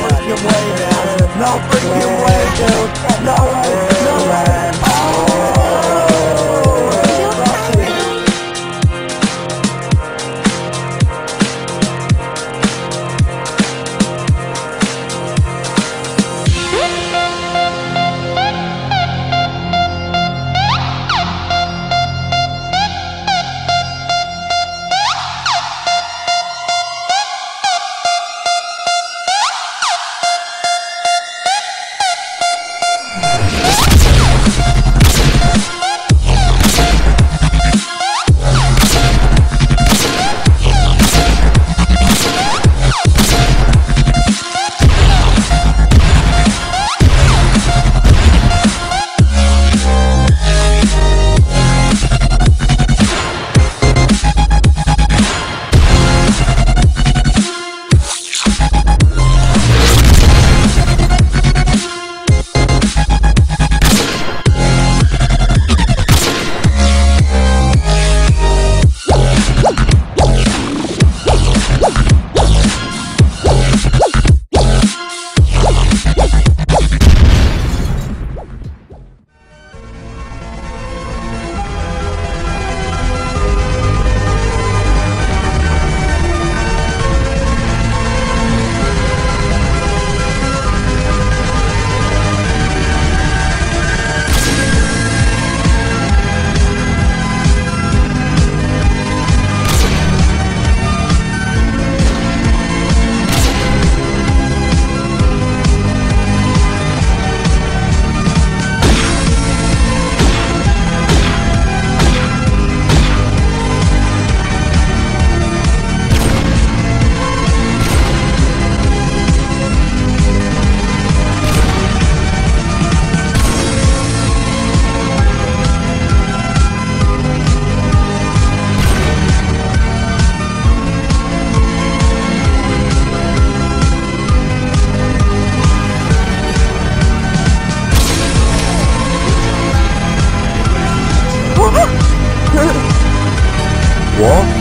freaking way. No freaking way, dude. No 워